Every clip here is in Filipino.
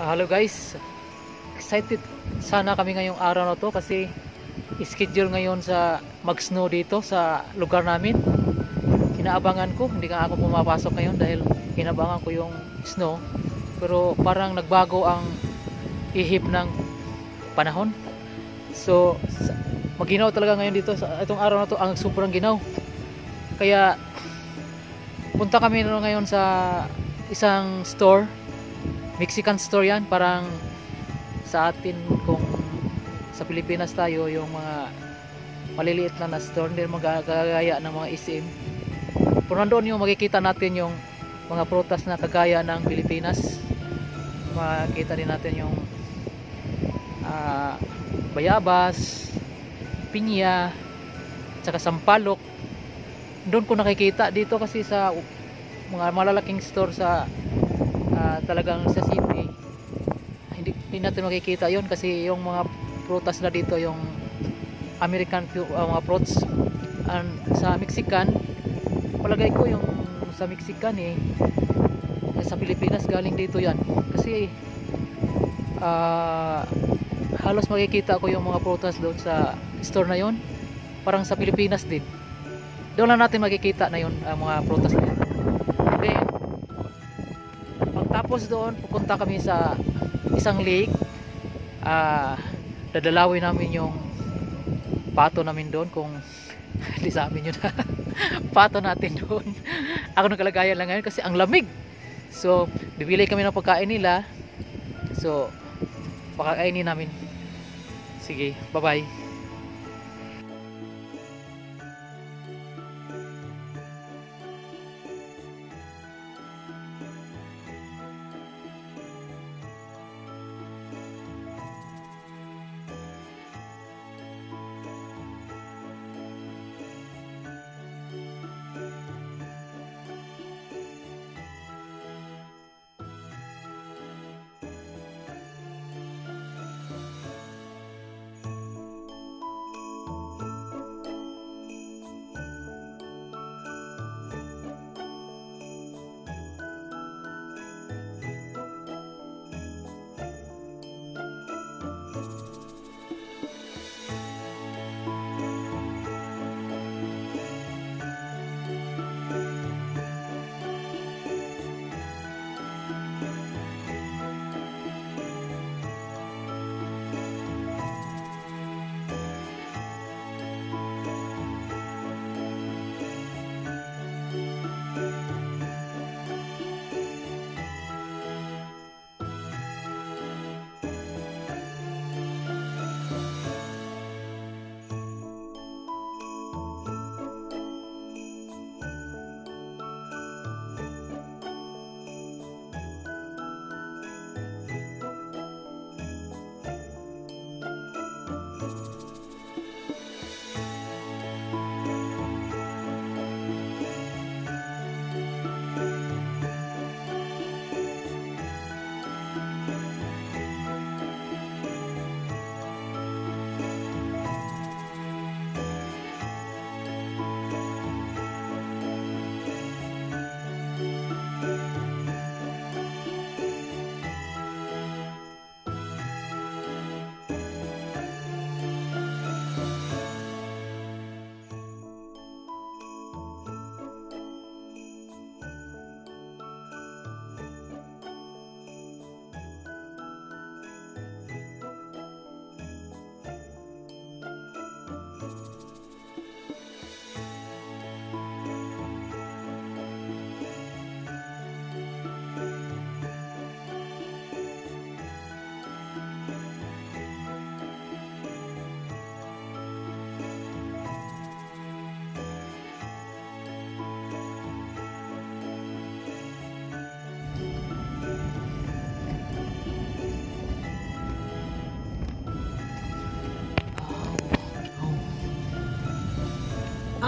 Ah, hello guys. Excited sana kami ngayong araw na to kasi schedule ngayon sa mag-snow dito sa lugar namin. Inaabangan ko, hindi nga ako pumapasok ngayon dahil inabangan ko yung snow. Pero parang nagbago ang ihip ng panahon. So, maginaw talaga ngayon dito sa itong araw na to ang sobrang ginaw. Kaya punta kami ngayon sa isang store Mexican store yan. Parang sa atin kung sa Pilipinas tayo yung mga maliliit lang na store hindi magagaya ng mga SM pero nandoon yung makikita natin yung mga prutas na kagaya ng Pilipinas makikita din natin yung uh, bayabas pinya tsaka sampalok. Doon ko nakikita dito kasi sa mga malalaking store sa talagang sa city hindi, hindi natin makikita yon kasi yung mga prutas na dito yung American uh, mga fruits and sa Mexican palagay ko yung sa Mexican eh sa Pilipinas galing dito yan. Kasi uh, halos makikita ko yung mga prutas doon sa store na yon parang sa Pilipinas din. Doon lang natin makikita na yun ang uh, mga prutas na yun tapos doon pupunta kami sa isang lake. Uh, dadalawin namin yung pato namin doon kung hindi sa amin yun. Pato natin doon. Ako nagkalagayan lang ngayon kasi ang lamig. So bibili kami ng pagkain nila. So pakakainin namin. Sige bye bye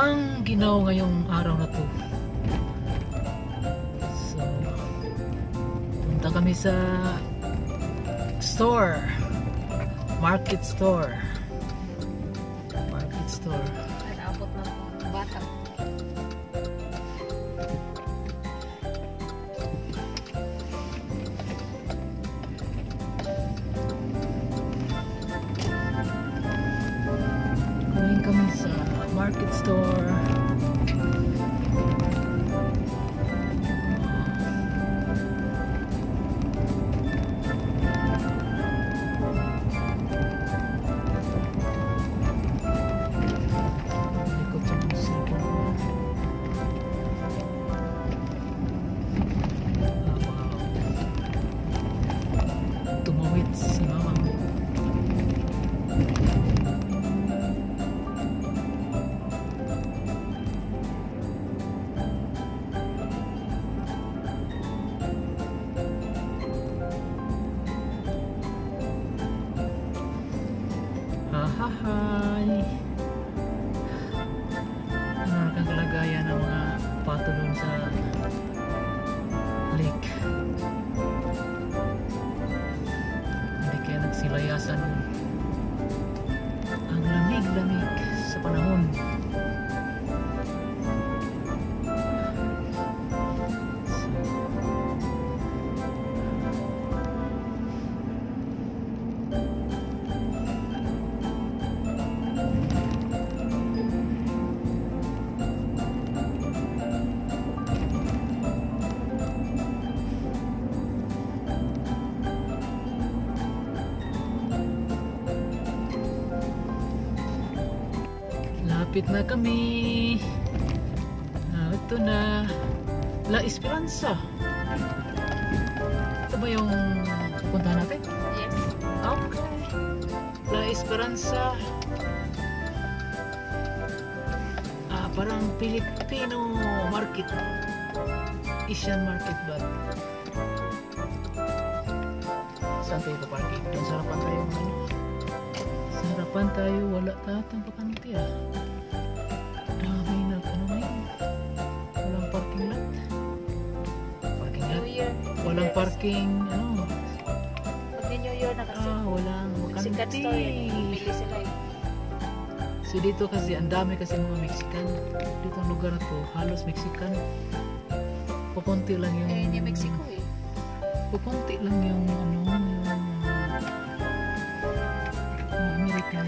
ang ginaw ngayong araw na to. So punta kami sa store. Market store Lapit na kami. Ah, ito na. La Esperanza. Ito ba yung punta natin? Yes. Okay. La Esperanza. Ah, parang Filipino market. Asian market ba? Saan tayo paparking? Doon sa harapan tayo ano? Sa harapan tayo, wala tatang bakante ah. Parking, ano? Pag New Year na kasi. Ah, walang Mexican bakante. store yan. Pili sila eh. So dito kasi, ang dami kasi mga Mexican. Dito ang lugar na to, halos Mexican. Pupunti lang yung... Eh, New Mexico eh. Pupunti lang yung ano, yung mga American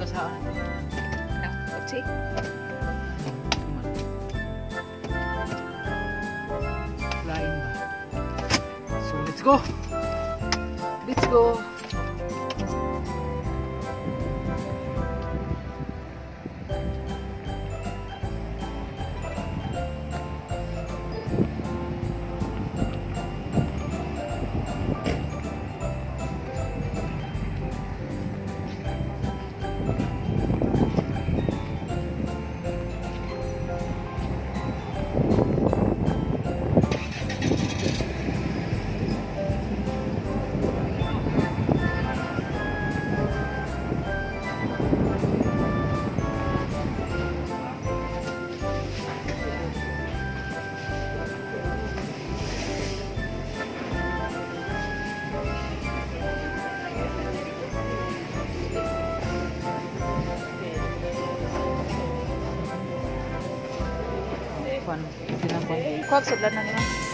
goes hot. Now, of tea. So let's go. Let's go. Kwan, tinapon. Kuwag sudlan na nila.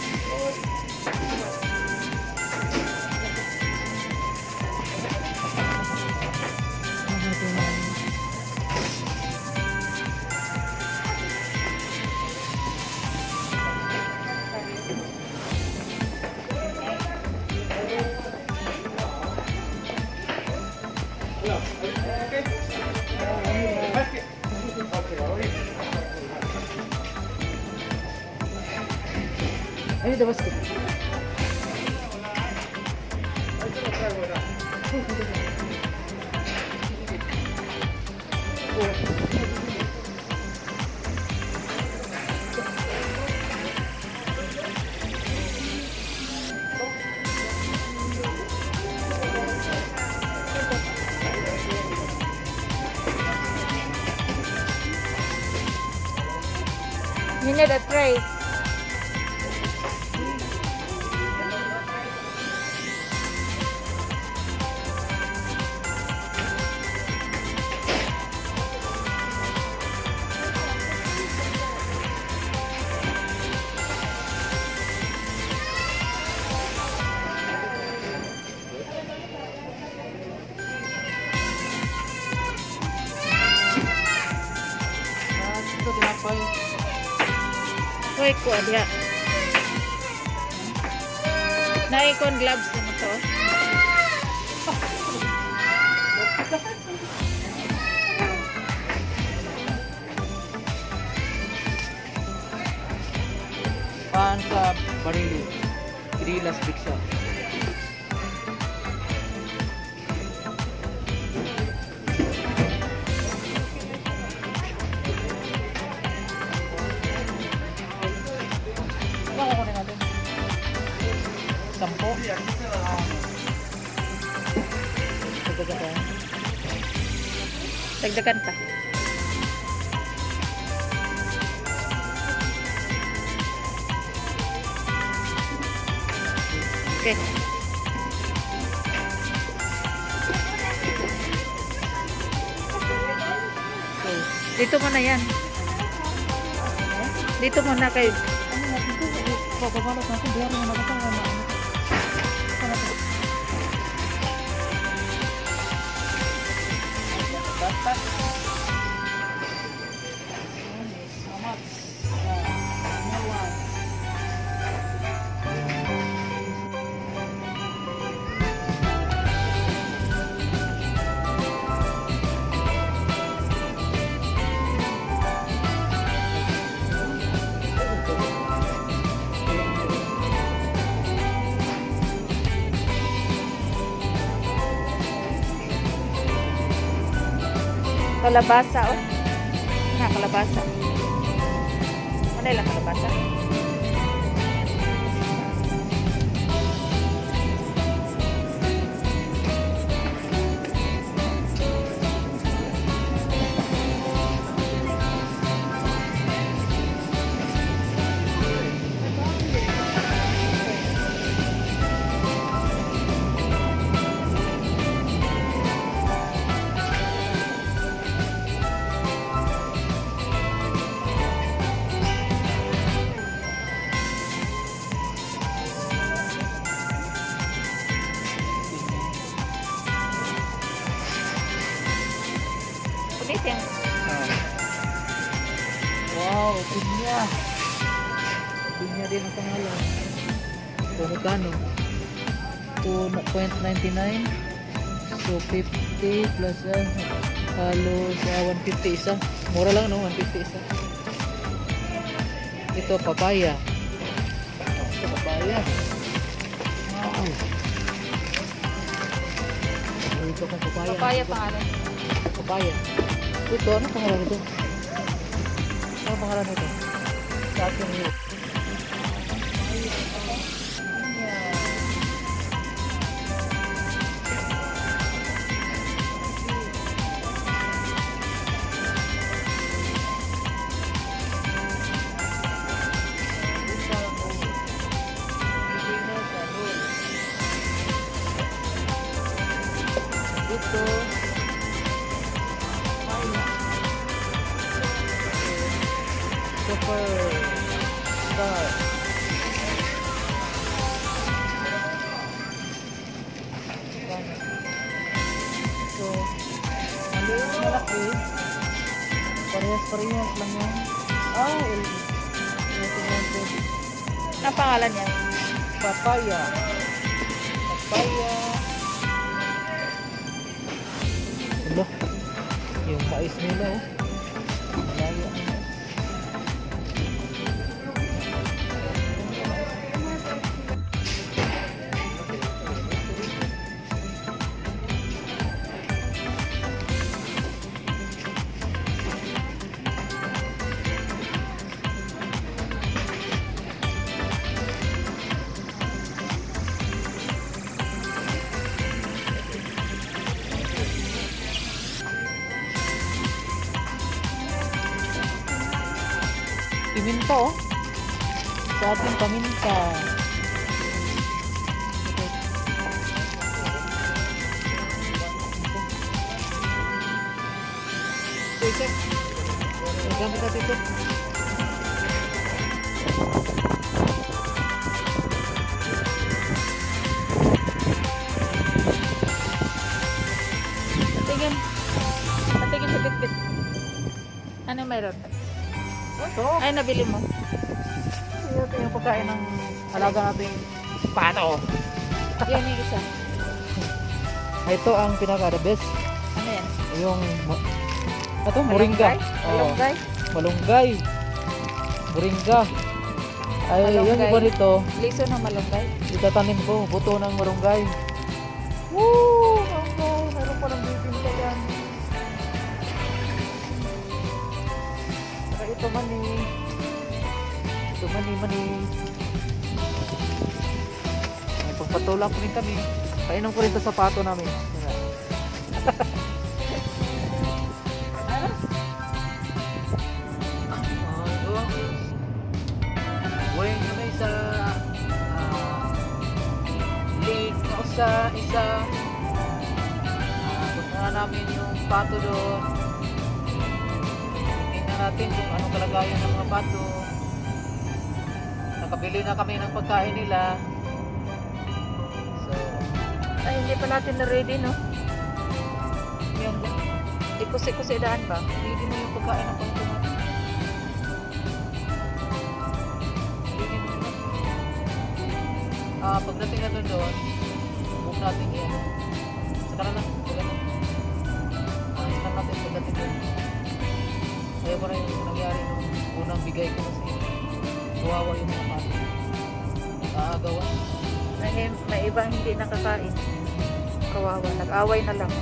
Ko diha. Naikon gloves Dagdagan pa. Okay. So, Dito mo na yan. Dito mo na kay ano natin ito? Papabalot natin. Diyan mo natin kalabasa oh. Na kalabasa. Ano lang kalabasa? 150 isa. Mura lang, no? 150 isa. Ito, papaya. Ito, papaya. Wow. Ito kong papaya. Papaya pangalan. Papaya. Ito, ano pangalan nito? Ano pangalan nito? Sa akin yun. Ano pangalan niya? Papaya. Papaya. Ano? Yung mais nila, oh. Malayo mayroon? Ito. Ay, nabili mo. Ito yung pagkain ng alaga nating pato. Yan yung isa. Ito ang pinaka the best. Ano yan? Yung ito, moringa. Malunggay? malunggay. Moringa. Ay, Malunggay. yung iba nito, Liso ng malunggay. itatanim ko, buto ng malunggay. Woo! Mani, mani. Ay, pagpatulak rin kami. Painom ko rin sa sapato namin. Going kami sa ah, lake o sa isa uh, punta na namin yung pato doon tingnan natin kung anong kalagayan ng mga pato nakabili na kami ng pagkain nila so Ay, hindi pa natin na-ready, no? yan lang Ikusi-kusi daan ba? hindi mo yung pagkain ng yun. Ah, pagdating na doon doon, huwag natin yan. Saka na lang, saka na. Ah, saka natin pagdating doon. Kaya pa rin yung nangyari nung unang bigay ko kawawa yung mga pato. Nag-aagawa. May, may ibang hindi nakakain. Kawawa. Nag-away na lang.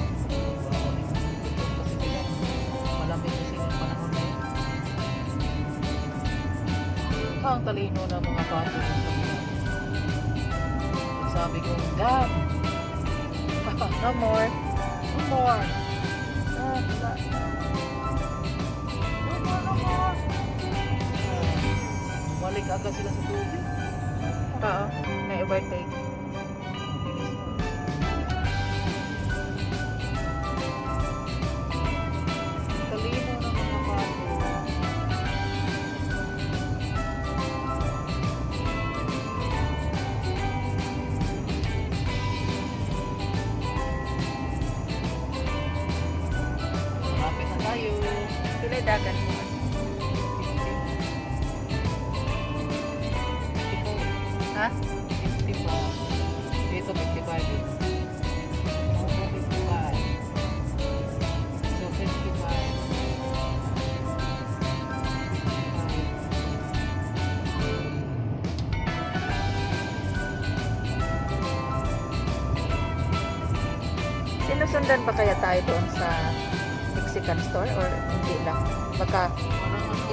Malamig kasi yung panahon na yun. Ang talino ng mga pato. Sabi ko, Dad! No more. No more! Bumalik agad sila sa tubig. Oo. May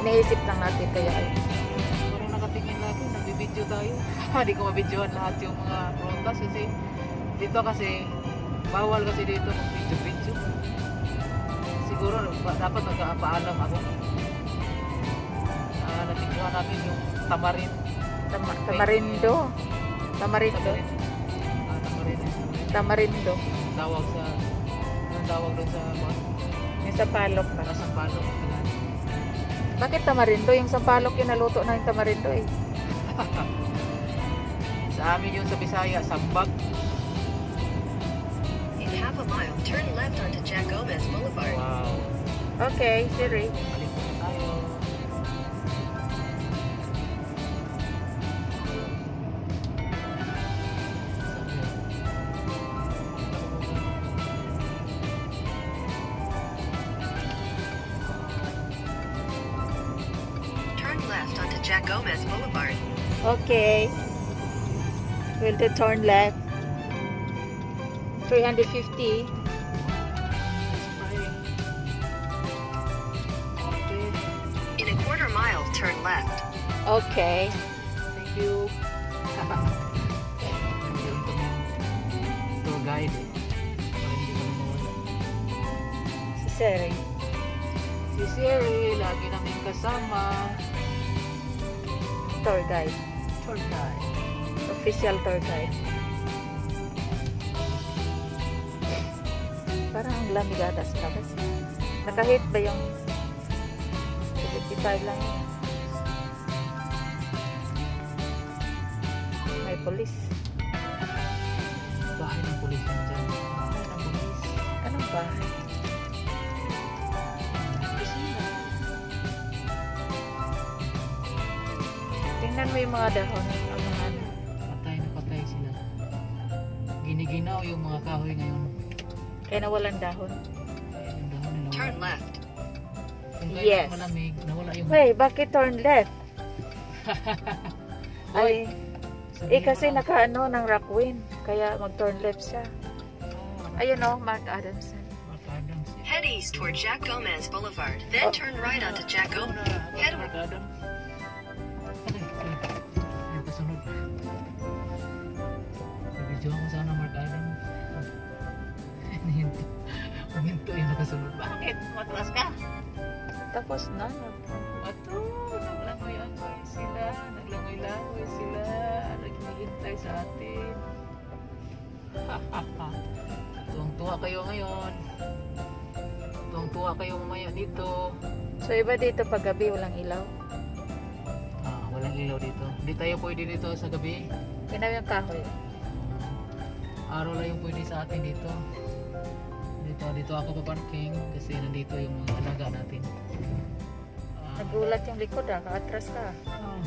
Ano, iniisip lang natin kaya ay parang nakatingin natin, nagbibideo tayo. Hindi ko mabidyohan lahat yung mga prontas kasi dito kasi bawal kasi dito mag-video-video. Siguro ba- dapat nagpaalam ako. Ah, natingkuhan namin yung tamarin. tama, tamarindo. Tamarindo. Tamarin. Ah, tamarin. Tamarindo. Tawag sa tawag doon sa mga Yung sa palok pa. nasa palong pinag Bakit tamarindo? Yung sa palok yung naluto na yung tamarindo eh. Sa amin yung sa Bisaya, sambag. In half a mile, turn left onto Jack Gomez Boulevard. Wow. Okay, Siri. Okay. We'll do turn left. 350. In a quarter mile, turn left. Okay. Thank you. Tour guide. Para hindi kami. Si Siri. Si Siri, lagi namin kasama. tour guide. Tour guide. Official tour guide. Parang ang lamigada sa labas. Nakahit ba yung 55 lang yun? May polis. Bahay ng pulis yan dyan. Bahay ng pulis. Anong bahay? Yung mga dahon. Ang mga ano. Patay na patay sila. Giniginaw yung mga kahoy ngayon. Kaya nawalan dahon. Ayan yung dahon nila. Turn left. Kung kaya Yes. malamig, nawala yung... Wait, bakit turn left? Ay, eh kasi nakaano ng Rockwin. Kaya mag-turn left siya. Oh, Ayun o, Mark Adamson. Mark Adams. Head east toward Jack Gomez Boulevard, then Oh. turn right onto Jack Gomez. Head nakasunod. Bakit? Matras ka? Tapos na. Ato, naglangoy-angoy sila. Naglangoy-langoy sila. Naghihintay sa atin. Tuwang-tuwa kayo ngayon. Tuwang-tuwa kayo mamaya dito. So iba dito pag gabi walang ilaw. Ah, walang ilaw dito. Hindi tayo pwede dito sa gabi. Pinaw yung kahoy. Araw lang yung pwede sa atin dito. Dito, dito ako paparking kasi nandito yung mga alaga natin. Ah, Nagulat yung likod ah. Kaatras ka. ah,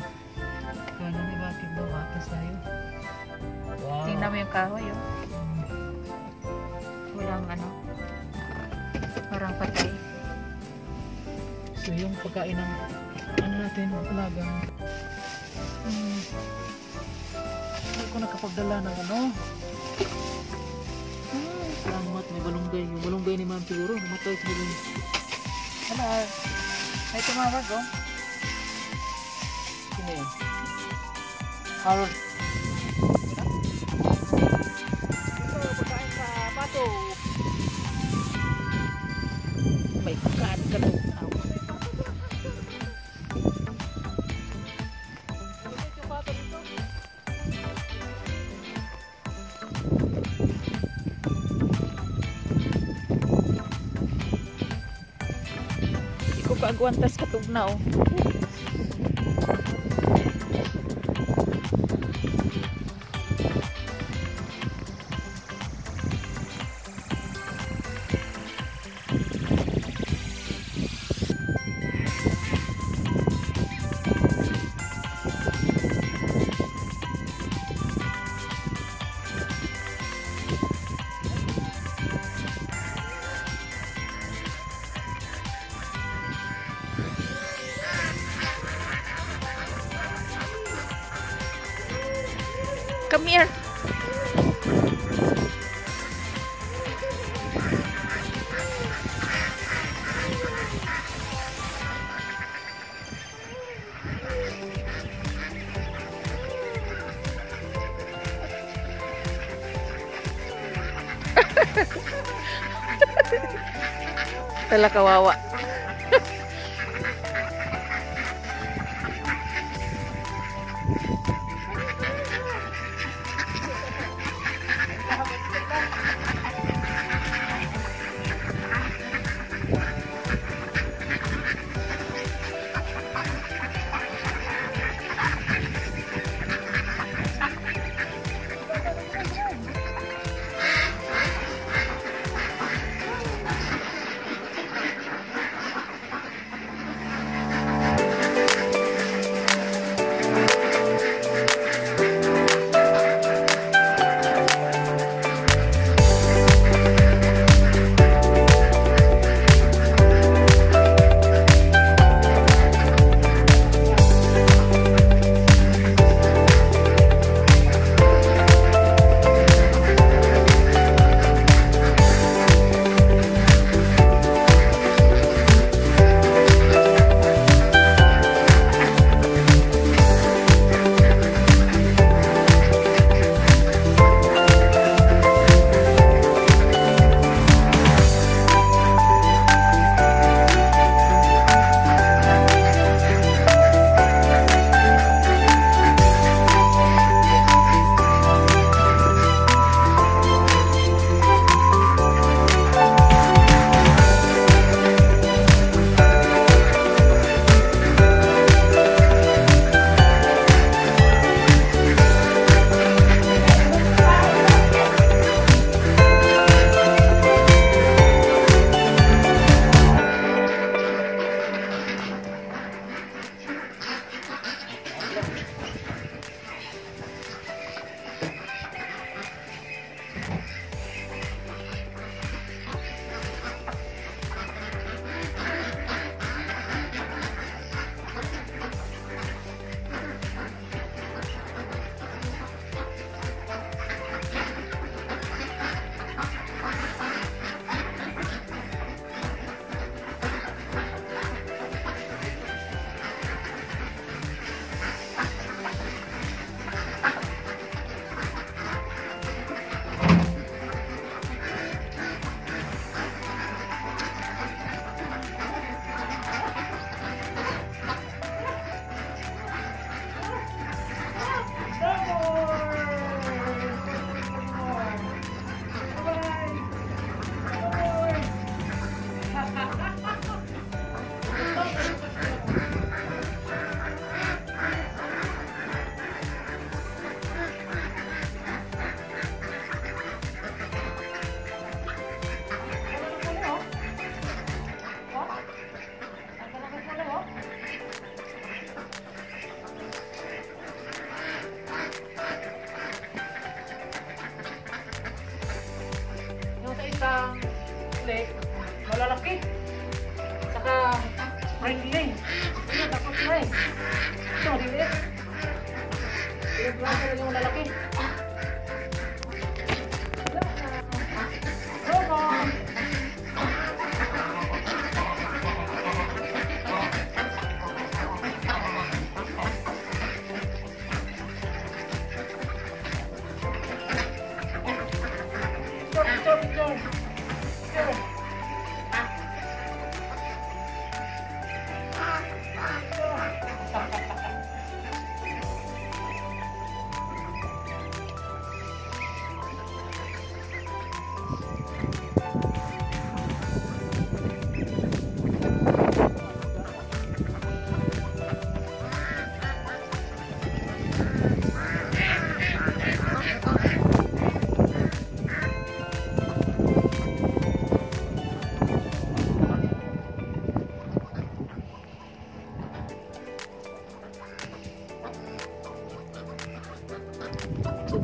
Kala ni bakit daw atas tayo? Wow. Tingnan mo yung kahoy oh. Walang ano. Parang patay. So yung pagkain ng ano natin, alaga. Hmm. Hindi ko nakapagdala ng ano. Salamat, may balunggay. Yung balunggay ni ma'am siguro, namatay siguro. Ano ah. May tumawag oh. Sino yun? Harold. Iko kaagwantas katugnaw. Tala kawawa.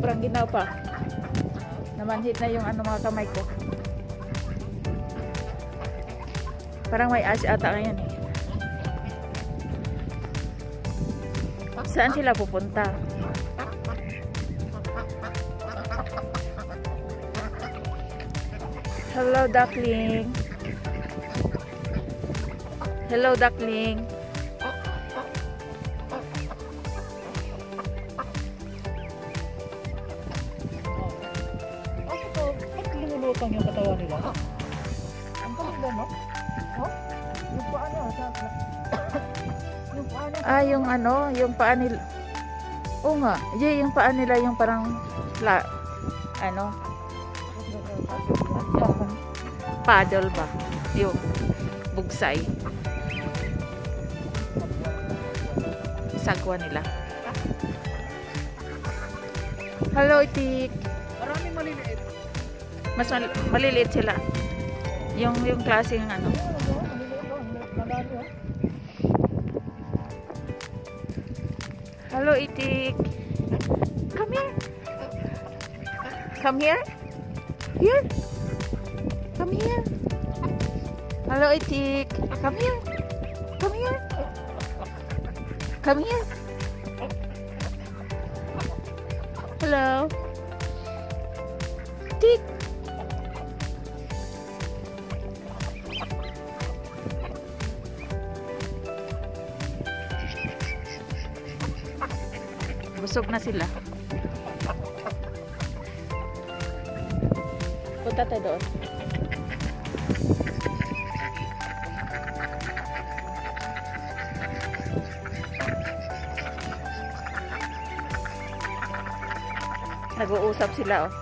Sobrang ginaw pa. Namanhit na yung ano mga kamay ko. Parang may ash ata ngayon eh. Saan sila pupunta? Hello, duckling. Hello, duckling. Ano, yung paa nila. Oo nga, yeah, yung paa nila yung parang la, ano, paddle ba? Yung bugsay. Sagwa nila. Hello, Itik. Maraming maliliit. Mas mal- maliliit sila. Yung yung klaseng ano. Hello, Itik. Come here. Come here. Here. Come here. Hello, Itik. Come here. Come here. Come here. Hello. Sila. Punta tayo doon. Nag-uusap sila oh.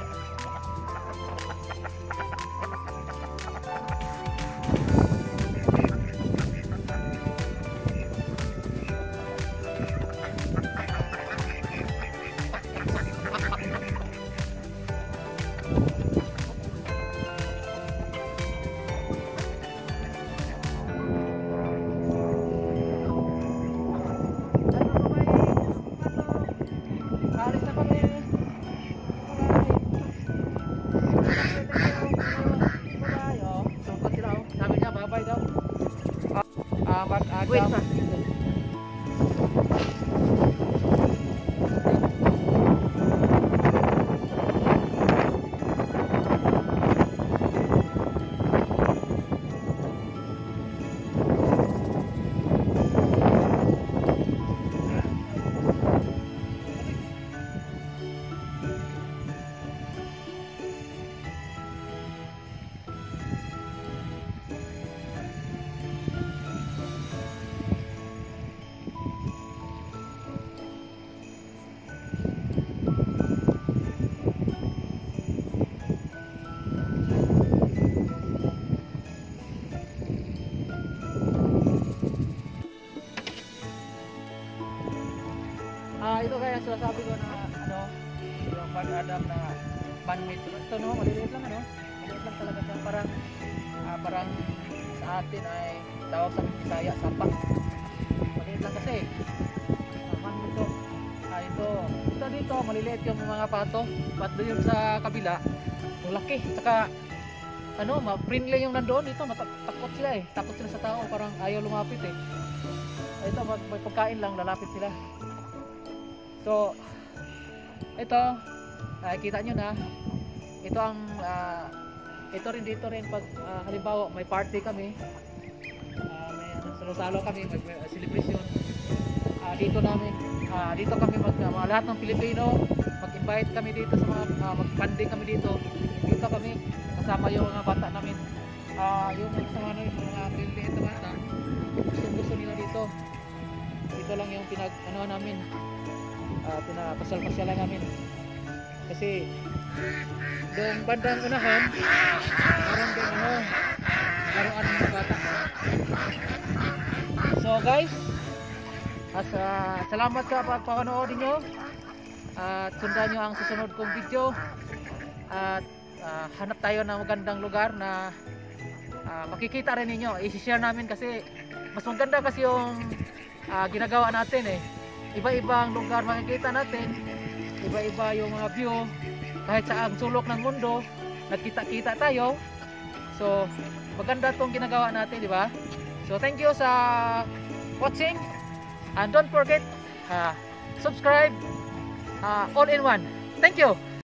But doon sa kabila, malaki. Saka, ano, ma-friendly yung nandoon dito. Matak- takot sila eh. Takot sila sa tao. Parang ayaw lumapit eh. ito mag, may pagkain lang, lalapit sila. So, ito, ah, kita nyo na, ito ang, ah, ito rin dito rin pag ah, halimbawa may party kami, ah, may ano, salo-salo kami, may, may celebration, ah, dito namin, ah, dito kami mag, mga lahat ng Pilipino, mag-invite kami dito sa mga, ah, mag-banding kami dito, dito kami, kasama yung mga bata namin, ah, yung sa ano, yung mga liliit na bata, gusto gusto nila dito, dito lang yung pinag, ano namin, uh, pinapasal-pasal lang namin, kasi doon bandang unahan, meron din ano, laruan ng mga bata. So guys, as, ah, salamat sa pagpapanood nyo. At sundan nyo ang susunod kong video. At ah, hanap tayo ng magandang lugar na ah, makikita rin ninyo. I-share namin kasi mas maganda kasi yung ah, ginagawa natin eh. Iba-ibang lugar makikita natin. Iba-iba yung mga view. Kahit sa ang sulok ng mundo, nagkita-kita tayo. So, maganda tong ginagawa natin, di ba? So, thank you sa watching. And don't forget, uh, subscribe uh, all in one. Thank you.